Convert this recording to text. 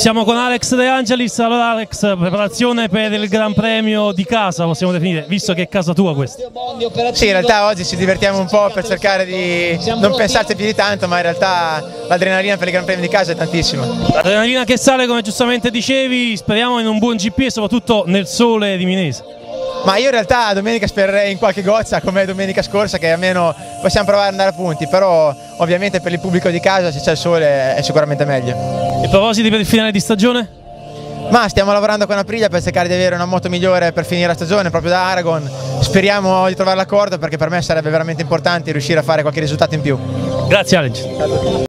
Siamo con Alex De Angelis, allora Alex, preparazione per il Gran Premio di casa possiamo definire, visto che è casa tua questa. Sì, in realtà oggi ci divertiamo un po' per cercare di non pensarci più di tanto, ma in realtà l'adrenalina per il Gran Premio di casa è tantissima. L'adrenalina che sale come giustamente dicevi, speriamo in un buon GP e soprattutto nel sole di Minese. Ma io in realtà domenica spererei in qualche goccia come domenica scorsa che almeno possiamo provare ad andare a punti, però ovviamente per il pubblico di casa se c'è il sole è sicuramente meglio. E propositi per il finale di stagione? Ma stiamo lavorando con Aprilia per cercare di avere una moto migliore per finire la stagione proprio da Aragon. Speriamo di trovare l'accordo perché per me sarebbe veramente importante riuscire a fare qualche risultato in più. Grazie Alex.